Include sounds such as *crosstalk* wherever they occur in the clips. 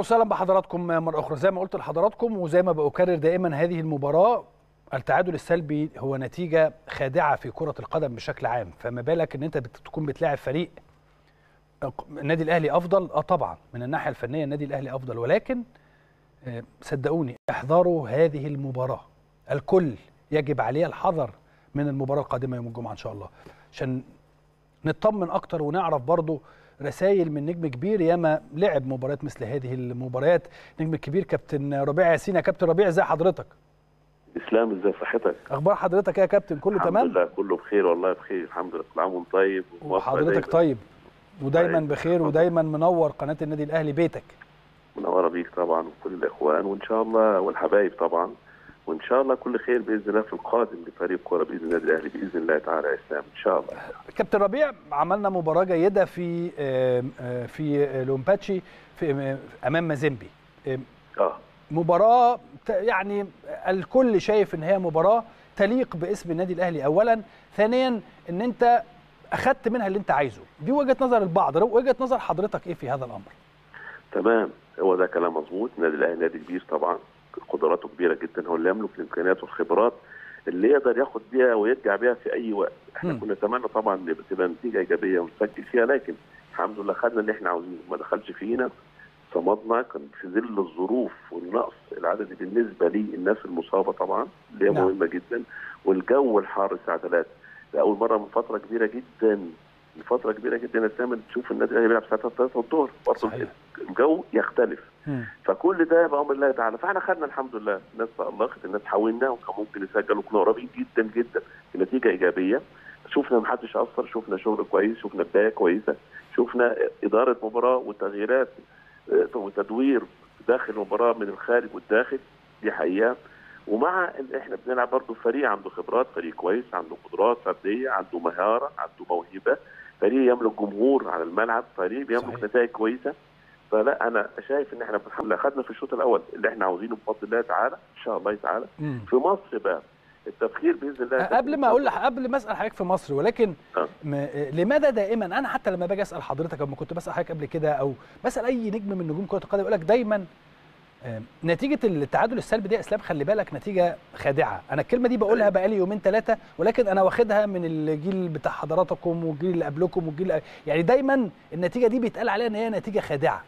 وسهلا بحضراتكم مرة أخرى. زي ما قلت لحضراتكم وزي ما بأكرر دائما هذه المباراة التعادل السلبي هو نتيجة خادعة في كرة القدم بشكل عام. فما بالك إن أنت تكون بتلاعب فريق النادي الأهلي أفضل؟ آه طبعا من الناحية الفنية النادي الأهلي أفضل. ولكن آه، صدقوني احذروا هذه المباراة. الكل يجب عليه الحذر من المباراة القادمة يوم الجمعة إن شاء الله. عشان نطمن أكتر ونعرف برضو رسائل من نجم كبير ياما لعب مباريات مثل هذه المباريات. نجم كبير كابتن ربيع ياسين. يا كابتن ربيع ازي حضرتك؟ إسلام إزاي صحتك؟ أخبار حضرتك يا كابتن؟ كله الحمد تمام؟ لله كله بخير والله بخير. الحمد لله كل عام وانت طيب وحضرتك. طيب؟ ودايما طيب. بخير ودايما منور قناة النادي الأهلي بيتك. منورة بيك طبعا وكل الإخوان وإن شاء الله والحبايب طبعا. وإن شاء الله كل خير بإذن الله في القادم لفريق كورة بإذن النادي الأهلي بإذن الله تعالى يا إسلام إن شاء الله. كابتن ربيع عملنا مباراة جيدة في آم، آه، في آه، لومباتشي في آم، أمام مازيمبي. آه مباراة يعني الكل شايف إن هي مباراة تليق باسم النادي الأهلي اولا ثانيا إن أنت أخدت منها اللي أنت عايزه. دي وجهة نظر البعض. وجهة نظر حضرتك إيه في هذا الأمر؟ تمام هو ده كلام مظبوط. النادي الأهلي نادي كبير طبعا. قدراته كبيرة جدا هو اللي يملك الإمكانيات والخبرات اللي يقدر ياخد بيها ويرجع بيها في أي وقت إحنا. كنا نتمنى طبعا تبقى نتيجة إيجابية ونسجل فيها لكن الحمد لله خدنا اللي إحنا عاوزينه ما دخلش فينا صمدنا كان في ظل الظروف والنقص العددي بالنسبة للناس المصابة طبعا اللي هي نعم. مهمة جدا والجو الحار الساعة 3 لاول مرة من فترة كبيرة جدا من فتره كبيرة جدا سامر تشوف النادي الأهلي بيلعب الساعة 3 الظهر برضه. الجو يختلف. فكل ده بامر الله تعالى. فإحنا خدنا الحمد لله. الناس تالقت الناس حاولنا وكان ممكن نسجل وكنا قريبين جدا جدا. النتيجة إيجابية. شفنا ما حدش أثر. شفنا شغل كويس. شفنا بداية كويسة. شفنا إدارة مباراة وتغييرات آه، وتدوير داخل المباراة من الخارج والداخل. دي حقيقة. ومع إن إحنا بنلعب برضه فريق عنده خبرات فريق كويس عنده قدرات فردية عنده مهارة عنده موهبة. فريق يملك جمهور على الملعب فريق بيملك صحيح. نتائج كويسة فلا أنا شايف إن إحنا الحمد لله خدنا في الشوط الأول اللي إحنا عاوزينه بفضل الله تعالى إن شاء الله تعالى مم. في مصر بقى التفكير بإذن الله قبل ما أقول قبل ما أسأل حضرتك في مصر ولكن آه. م... لماذا دائما أنا حتى لما باجي أسأل حضرتك لما كنت بسأل حضرتك قبل كده أو بسأل أي نجم من نجوم كرة القدم يقول لك دايما نتيجة التعادل السلبي دي إسلام خلي بالك نتيجة خادعة. أنا الكلمة دي بقولها بقالي يومين ثلاثة ولكن أنا واخدها من الجيل بتاع حضراتكم والجيل اللي قبلكم والجيل يعني دايما النتيجة دي بيتقال عليها إن هي نتيجة خادعة.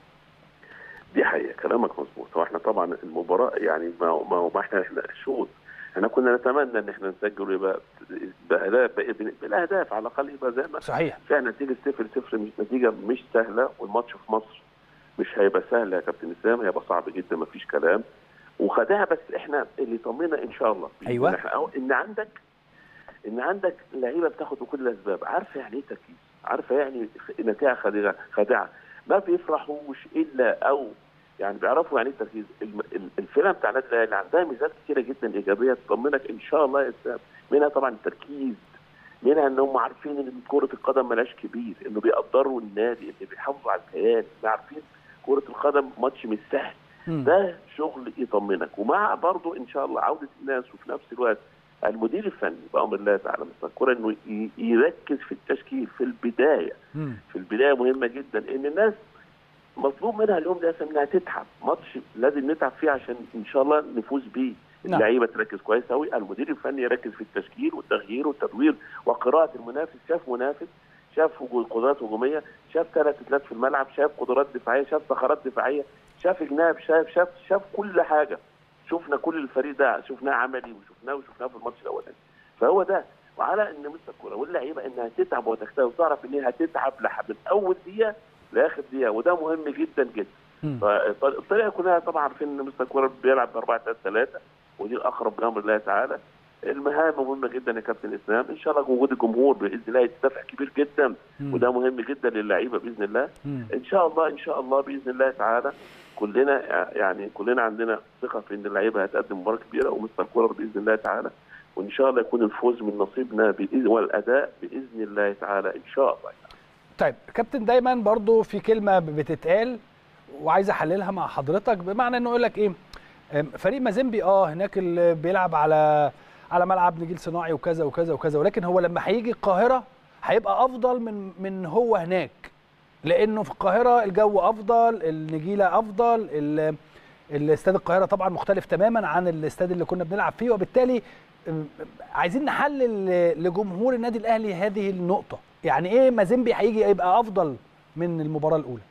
دي حقيقة كلامك مظبوط. هو إحنا طبعا المباراة يعني ما ما, ما إحنا إحنا شوط. إحنا كنا نتمنى إن إحنا نسجل ويبقى باهداف بالأهداف على الأقل يبقى زي ما صحيح. فيها نتيجة 0 0 مش نتيجة مش سهلة والماتش في مصر مش هيبقى سهل يا كابتن إسلام هيبقى صعب جدا ما فيش كلام. وخدها بس إحنا اللي طمنا إن شاء الله. أيوة. إن, إن عندك إن عندك لعيبة بتاخد بكل الأسباب. عارفة يعني إيه تركيز؟ عارفة يعني نتائج خادعه خادعه ما بيفرحوش إلا أو يعني بيعرفوا يعني إيه تركيز. الم- ال- الفرقة بتاع النادي الأهلي عندها ميزات كثيره جدا إيجابية تطمنك إن شاء الله يا إسلام. منها طبعا التركيز. منها إن هم عارفين إن كرة القدم ملاش كبير إنه بيقدروا النادي اللي بيحافظوا على الكيان. عارفين كرة القدم ماتش مش سهل. ده شغل يطمنك ومع برضه إن شاء الله عودة الناس وفي نفس الوقت المدير الفني بأمر الله تعالى الكوره إنه يركز في التشكيل في البداية. في البداية مهمة جدا إن الناس مطلوب منها اليوم ده إنها تتعب ماتش لازم نتعب فيه عشان إن شاء الله نفوز بيه نعم. اللعيبة تركز كويس قوي المدير الفني يركز في التشكيل والتغيير والتدوير وقراءة المنافس شاف منافس شاف قدرات هجومية شاف ثلاث ثلاث في الملعب شاف قدرات دفاعية شاف ثغرات دفاعية شاف جناب شاف شاف شاف كل حاجة. شفنا كل الفريق ده شفناه عملي وشفناه وشفناه في الماتش الأولاني. فهو ده وعلى إن مستر الكوره واللعيبة إنها تتعب وتجتهد وتعرف إن هي هتتعب لحد من أول دقيقة لآخر دقيقة وده مهم جدا جدا. فالطريقة كلها طبعا عارفين إن مستر الكوره بيلعب ب 4 3 3 ودي الأقرب بامر الله تعالى. المهام مهمة جدا يا كابتن إسلام إن شاء الله وجود الجمهور بإذن الله يدفع كبير جدا مم. وده مهم جدا للعيبة بإذن الله مم. إن شاء الله إن شاء الله بإذن الله تعالى كلنا يعني كلنا عندنا ثقة في إن اللعيبة هتقدم مباراة كبيرة ومستر كولر بإذن الله تعالى وإن شاء الله يكون الفوز من نصيبنا بإذن والأداء بإذن الله تعالى إن شاء الله طيب كابتن دايما برضو في كلمة بتتقال وعايز أحللها مع حضرتك بمعنى إنه يقول لك إيه فريق مازيمبي آه هناك اللي بيلعب على على ملعب نجيل صناعي وكذا وكذا وكذا ولكن هو لما هيجي القاهرة هيبقى أفضل من من هو هناك. لأنه في القاهرة الجو أفضل النجيلة أفضل ال- الاستاد القاهرة طبعا مختلف تماما عن الاستاد اللي كنا بنلعب فيه وبالتالي عايزين نحلل لجمهور النادي الأهلي هذه النقطة. يعني إيه مازيمبي هيجي يبقى أفضل من المباراة الأولى؟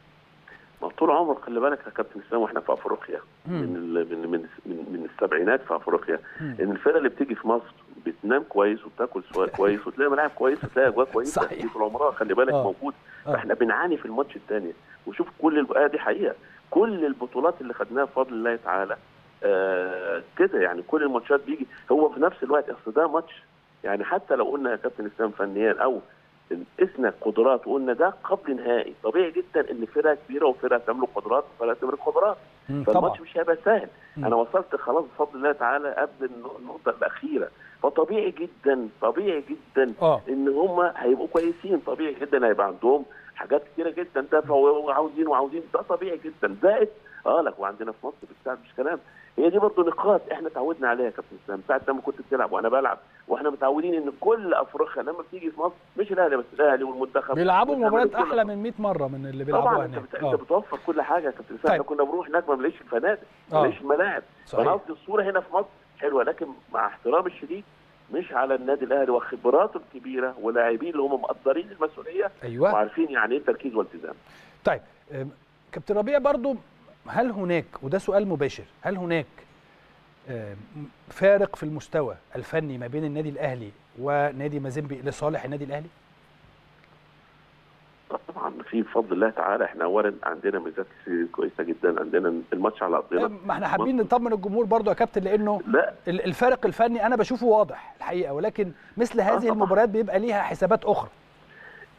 ما طول عمر خلي بالك يا كابتن اسلام وإحنا في افريقيا. من ال- من من من, السبعينات في افريقيا. ان الفرقة اللي بتيجي في مصر بتنام كويس وبتاكل سوا *laughs* كويس وتلاقي ملاعب كويس وتلاقي أجواء كويسة صحيح. دي طول عمرها خلي بالك آه. موجود آه. فاحنا بنعاني في الماتش الثاني وشوف كل الب- آه دي حقيقة كل البطولات اللي خدناها بفضل الله تعالى آه كده يعني كل الماتشات بيجي هو في نفس الوقت اصل ده ماتش يعني حتى لو قلنا يا كابتن اسلام فنيا أو قسنا قدرات وقلنا ده قبل نهائي. طبيعي جدا إن فرقة كبيرة وفرقة تملك قدرات وفرقة تملك قدرات. فالماتش مش هيبقى سهل. مم. أنا وصلت خلاص بفضل الله تعالى قبل النق- النقطة الأخيرة. فطبيعي جدا طبيعي جدا آه. إن هم هيبقوا كويسين. طبيعي جدا هيبقى عندهم حاجات كتيرة جدا دفعوا وعاوزين وعاوزين ده طبيعي جدا. زائد آه لك وعندنا في مصر بالساعة مش كلام. هي دي برضه نقاط إحنا اتعودنا عليها يا كابتن إسلام. ساعة لما كنت بتلعب وأنا بلعب وإحنا متعودين إن كل أفريقيا لما بتيجي في مصر مش الأهلي بس الأهلي والمنتخب. بيلعبوا مباريات أحلى من 100 مرة من اللي بيلعبوها طبعا هناك. بت... أنت آه. بتوفر كل حاجة يا كابتن إسلام. طيب. إحنا كنا بنروح هناك ما بنلاقيش الفنادق ما آه. بنلاقيش الملاعب فانا قصدي الصورة هنا في مصر حلوة لكن مع احترامي الشديد مش على النادي الأهلي وخبراته الكبيرة ولاعبين اللي هم مقدرين المسؤولية أيوه وعارفين يعني إيه تركيز والتزام طيب كابتن ربيع برضو هل هناك وده سؤال مباشر هل هناك فارق في المستوى الفني ما بين النادي الأهلي ونادي مازيمبي لصالح النادي الأهلي؟ طبعا في بفضل الله تعالى. إحنا اولا عندنا ميزات كويسة جدا. عندنا الماتش على أرضنا. أم، ما إحنا حابين نطمن الجمهور برضو يا كابتن لأنه لا. ال- الفارق الفني أنا بشوفه واضح الحقيقة ولكن مثل هذه طبعاً. المباريات بيبقى ليها حسابات أخرى.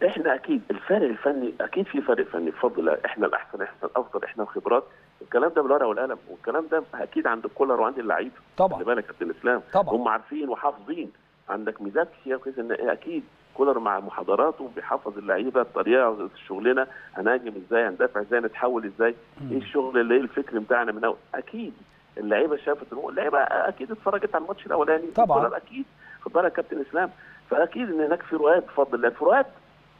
إحنا أكيد الفرق الفني أكيد في فرق فني بفضل الله. إحنا الأحسن إحنا الأفضل إحنا الخبرات. الكلام ده بالورقة والقلم والكلام ده أكيد عند الكولر وعند اللعيبه طبعا. خلي بالك يا كابتن اسلام طبعا. هم عارفين وحافظين. عندك ميزات كتير كويس إن أكيد كولر مع محاضراته بيحفظ اللعيبة الطريقة شغلنا. هنهاجم إزاي؟ هندافع إزاي؟ نتحول إزاي؟ إيه الشغل اللي إيه الفكر بتاعنا من أول. أكيد اللعيبة شافت. اللعيبة أكيد اتفرجت على الماتش الأولاني. طبعاً. أكيد خد بالك كابتن إسلام. فأكيد إن هناك فروقات بفضل الله. الفروقات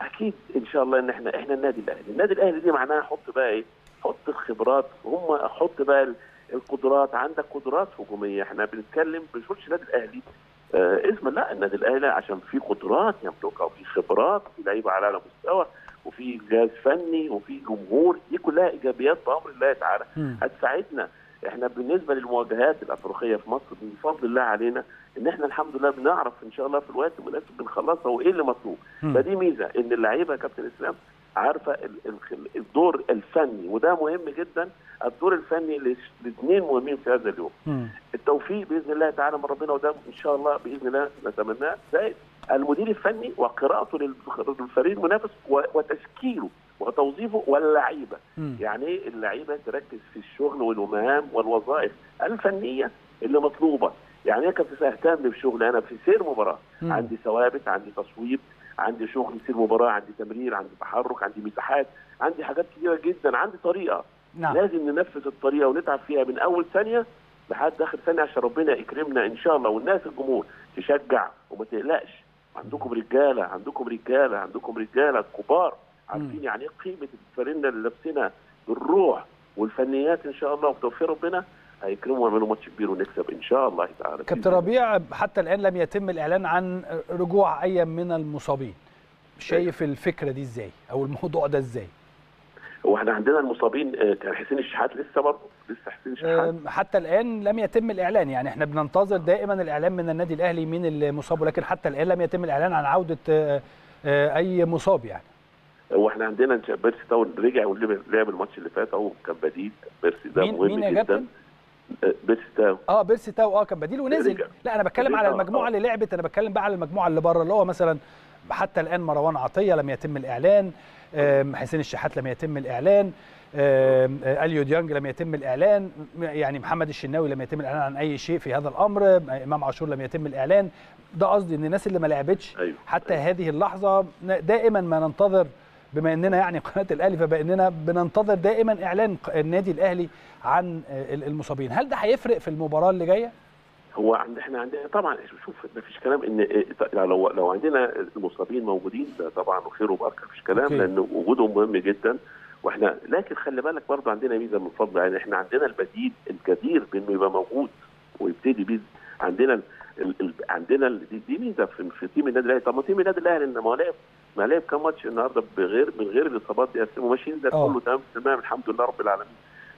أكيد إن شاء الله إن إحنا إحنا النادي الأهلي. النادي الأهلي دي معناها حط بقى إيه؟ حط الخبرات. هم حط بقى ال- القدرات. عندك قدرات هجومية. إحنا بنتكلم بنقولش النادي الأهلي اسم لا النادي الاهلي عشان في قدرات يملكها وفي خبرات وفي لعيبة على أعلى مستوى وفي جهاز فني وفي جمهور دي كلها إيجابيات بامر الله تعالى. هتساعدنا إحنا بالنسبة للمواجهات الأفريقية في مصر بفضل الله علينا إن إحنا الحمد لله بنعرف إن شاء الله في الوقت المناسب بنخلصها وإيه اللي مطلوب. فدي ميزة إن اللعيبة يا كابتن إسلام عارفة ال- ال- الدور الفني وده مهم جدا الدور الفني الاثنين مهمين في هذا اليوم. التوفيق بإذن الله تعالى من ربنا وده إن شاء الله بإذن الله نتمناه. زائد المدير الفني وقراءته للف- للفريق المنافس وتشكيله وتوظيفه واللعيبة. مم. يعني إيه اللعيبة؟ تركز في الشغل والمهام والوظائف الفنية اللي مطلوبة. يعني إيه كابتن اهتم بشغل أنا في سير مباراة. مم. عندي ثوابت عندي تصويب عندي شغل سير مباراة عندي تمرير عندي تحرك عندي مساحات عندي حاجات كتيرة جدا عندي طريقة. نعم. لازم ننفذ الطريقة ونتعب فيها من أول ثانية لحد آخر ثانية عشان ربنا يكرمنا إن شاء الله. والناس الجمهور تشجع. وما تقلقش. عندكم رجالة عندكم رجالة عندكم رجالة كبار عارفين يعني إيه قيمة الفريق اللي لابسينها بالروح والفنيات إن شاء الله وبتوفيق ربنا هيكرموا ويعملوا ماتش كبير ونكسب إن شاء الله تعالى. كابتن ربيع حتى الآن لم يتم الإعلان عن رجوع أي من المصابين. شايف الفكرة دي إزاي؟ أو الموضوع ده إزاي؟ هو إحنا عندنا المصابين آه، كان حسين الشحات لسه برضه لسه حسين الشحات. أم، حتى الآن لم يتم الإعلان يعني إحنا بننتظر دائما الإعلان من النادي الأهلي مين اللي مصاب ولكن حتى الآن لم يتم الإعلان عن عودة آه، آه، أي مصاب يعني. هو إحنا عندنا بيرسي تاو رجع ولعب لعب الماتش اللي فات أهو كان بديل. بيرسي ده مهم مين يا جدا. كابتن آه، بيرسي تاو آه بيرسي تاو آه كان بديل ونزل. لا أنا بتكلم على المجموعة آه. اللي لعبت أنا بتكلم بقى على المجموعة اللي بره اللي هو مثلا حتى الآن مروان عطية لم يتم الإعلان حسين الشحات لم يتم الإعلان آه، أليو ديانج لم يتم الإعلان يعني محمد الشناوي لم يتم الإعلان عن أي شيء في هذا الأمر إمام عاشور لم يتم الإعلان. ده قصدي إن الناس اللي ما لعبتش أيوه حتى هذه اللحظة دائما ما ننتظر بما إننا يعني قناة الأهلي فبإننا بننتظر دائما إعلان النادي الأهلي عن آه، ال- المصابين. هل ده هيفرق في المباراة اللي جاية؟ هو عند إحنا عندنا طبعا شوف ما فيش كلام إن إيه- لو لو عندنا المصابين موجودين ده طبعا وخير وبركة مفيش كلام. لأن وجودهم مهم جدا. وإحنا لكن خلي بالك برضه عندنا ميزة من فضل يعني إحنا عندنا البديل الجدير بانه يبقى موجود ويبتدي بيه. عندنا ال ال ال عندنا ال دي, دي ميزة في, في team النادي الأهلي. طب ما team النادي الأهلي إن ما هو لعب ما لعب كام ماتش النهارده بغير من غير الإصابات دي ماشيين زي آه. كله تمام تمام الحمد لله رب العالمين.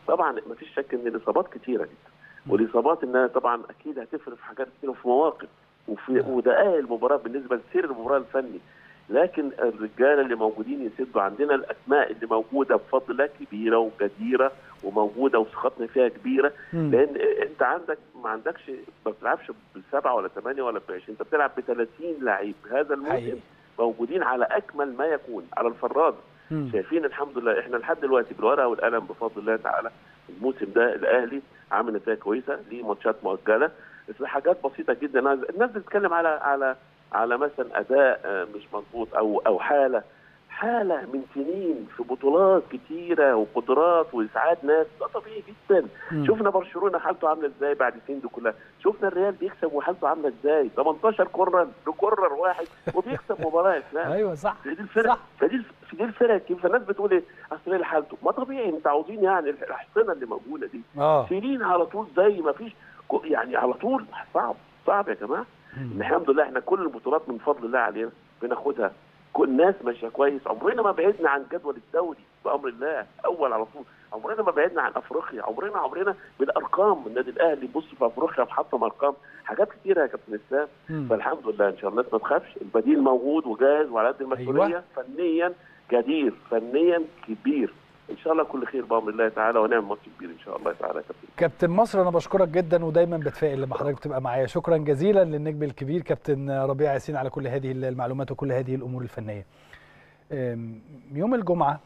طبعا ما فيش شك إن الإصابات كتيرة جدا. والإصابات إنها طبعا أكيد هتفرق في حاجات كتير وفي مواقف وفي نعم. ودقائق المباراة بالنسبة لسير المباراة الفني لكن الرجاله اللي موجودين يسدوا عندنا الأسماء اللي موجودة بفضل الله كبيرة وجديرة وموجودة وثقتنا فيها كبيرة. لأن أنت عندك ما عندكش ما بتلعبش بسبعة ولا ثمانيه ولا ب 20 أنت بتلعب ب 30 لعيب هذا. الموسم موجودين على أكمل ما يكون على الفراد. شايفين الحمد لله إحنا لحد دلوقتي بالورقة والقلم بفضل الله تعالى الموسم ده الأهلي عامل نتائج كويسة ليه ماتشات مؤجلة. حاجات بسيطة جدا. الناس بتتكلم على على على مثلا أداء آه، مش مظبوط أو أو حالة. حالة من سنين في بطولات كتيرة وقدرات وإسعاد ناس ده طبيعي جدا. مم. شفنا برشلونة حالته عاملة إزاي بعد السنين دي كلها؟ شفنا الريال بيكسب وحالته عاملة إزاي؟ 18 كورنر لكورنر واحد وبيكسب مباراة إسلام. *laughs* أيوه صح. في دي الفرق. فدي في دي الفرق. كيف فالناس بتقول إيه؟ أصل إيه حالته. ما طبيعي متعودين يعني الأحصنة اللي موجودة دي. آه. سنين على طول زي ما فيش يعني على طول صعب صعب يا جماعة. الحمد لله إحنا كل البطولات من فضل الله علينا بناخدها. كل الناس ماشية كويس. عمرنا ما بعدنا عن جدول الدوري بأمر الله. أول على طول. عمرنا ما بعدنا عن أفريقيا. عمرنا عمرنا بالارقام النادي الأهلي. بص في أفريقيا محطم أرقام. حاجات كتيرة يا كابتن إسلام. فالحمد لله إن شاء الله. ما تخافش. البديل موجود وجاهز وعلى قد المسؤولية. أيوة. فنيا جدير. فنيا كبير. إن شاء الله كل خير بأمر الله تعالى ونعمل ماتش كبير إن شاء الله تعالى كابتن. كابتن مصر أنا بشكرك جدا ودايما بتفائل لما حضرتك بتبقى معايا. شكرا جزيلا للنجم الكبير كابتن ربيع ياسين على كل هذه المعلومات وكل هذه الأمور الفنية. يوم الجمعة